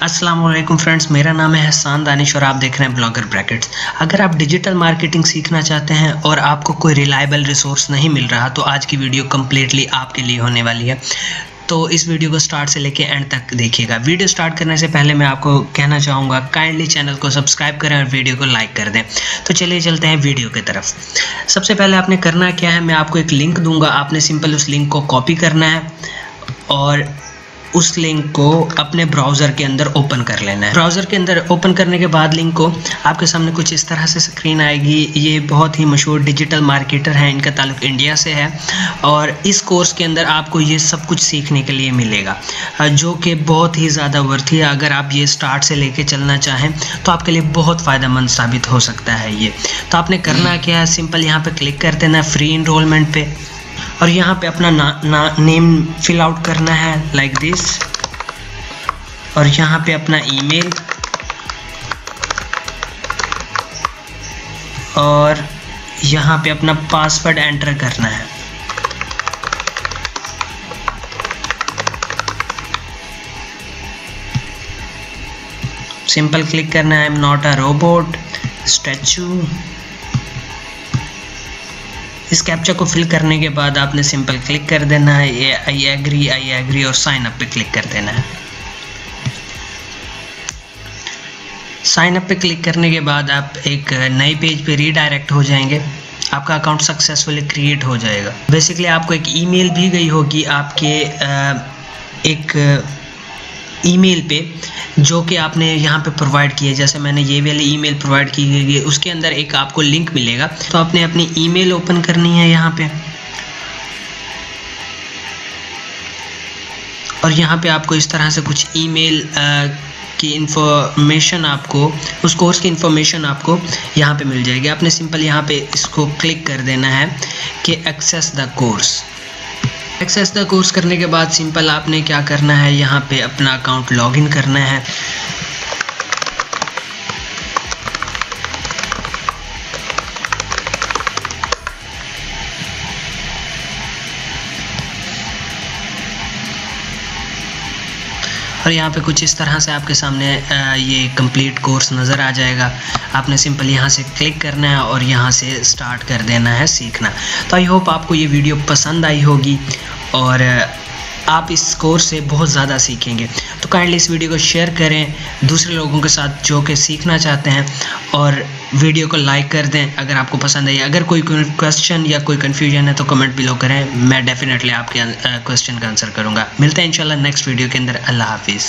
वालेकुम फ्रेंड्स मेरा नाम है हसान दानिश और आप देख रहे हैं ब्लॉगर ब्रैकेट्स अगर आप डिजिटल मार्केटिंग सीखना चाहते हैं और आपको कोई रिलायबल रिसोर्स नहीं मिल रहा तो आज की वीडियो कम्प्लीटली आपके लिए होने वाली है। तो इस वीडियो को स्टार्ट से लेके एंड तक देखिएगा। वीडियो स्टार्ट करने से पहले मैं आपको कहना चाहूँगा काइंडली चैनल को सब्सक्राइब करें और वीडियो को लाइक कर दें। तो चलिए चलते हैं वीडियो की तरफ़। सबसे पहले आपने करना क्या है, मैं आपको एक लिंक दूँगा। आपने सिंपल उस लिंक को कॉपी करना है और उस लिंक को अपने ब्राउज़र के अंदर ओपन कर लेना है। ब्राउज़र के अंदर ओपन करने के बाद लिंक को आपके सामने कुछ इस तरह से स्क्रीन आएगी। ये बहुत ही मशहूर डिजिटल मार्केटर हैं, इनका ताल्लुक इंडिया से है और इस कोर्स के अंदर आपको ये सब कुछ सीखने के लिए मिलेगा। जो कि बहुत ही ज़्यादा वर्थ है अगर आप ये स्टार्ट से लेके चलना चाहें तो आपके लिए बहुत फ़ायदेमंद साबित हो सकता है ये। तो आपने करना क्या है? सिंपल यहाँ पर क्लिक कर देना फ्री इनरोलमेंट पे। और यहाँ पे अपना ना, ना नेम फिल आउट करना है लाइक दिस और यहाँ पे अपना ईमेल और यहाँ पे अपना पासवर्ड एंटर करना है. सिंपल क्लिक करना है. I am not a robot statue इस कैप्चा को फिल करने के बाद आपने सिंपल क्लिक कर देना है। ये आई एग्री आई एग्री और साइन अप पे क्लिक कर देना है। साइन अप पे क्लिक करने के बाद आप एक नए पेज पे रीडायरेक्ट हो जाएँगे। आपका अकाउंट सक्सेसफुली क्रिएट हो जाएगा। बेसिकली आपको एक ईमेल भी गई होगी आपके एक ईमेल पे। जो कि आपने यहाँ पे प्रोवाइड किया जैसे मैंने ये वाली ईमेल प्रोवाइड की गई है, उसके अंदर एक आपको लिंक मिलेगा। तो आपने अपनी ईमेल ओपन करनी है यहाँ पे। और यहाँ पे आपको इस तरह से कुछ ईमेल की इंफॉर्मेशन आपको, उस कोर्स की इंफॉर्मेशन आपको यहाँ पे मिल जाएगी। आपने सिंपल यहाँ पे इसको क्लिक कर देना है कि access the course access the course करने के बाद सिंपल आपने क्या करना है? यहाँ पे अपना अकाउंट लॉगिन करना है। और यहाँ पे कुछ इस तरह से आपके सामने ये कंप्लीट कोर्स नज़र आ जाएगा। आपने सिंपल यहाँ से क्लिक करना है और यहाँ से स्टार्ट कर देना है सीखना। तो आई होप आपको ये वीडियो पसंद आई होगी और आप इस कोर्स से बहुत ज़्यादा सीखेंगे। तो काइंडली इस वीडियो को शेयर करें, दूसरे लोगों के साथ जो कि सीखना चाहते हैं, और वीडियो को लाइक कर दें अगर आपको पसंद आई। अगर कोई क्वेश्चन या कोई कन्फ्यूज़न है तो कमेंट बिलो करें। मैं डेफिनेटली आपके क्वेश्चन का आंसर करूँगा। मिलते हैं इनशाला नेक्स्ट वीडियो के अंदर। अल्लाह हाफिज़।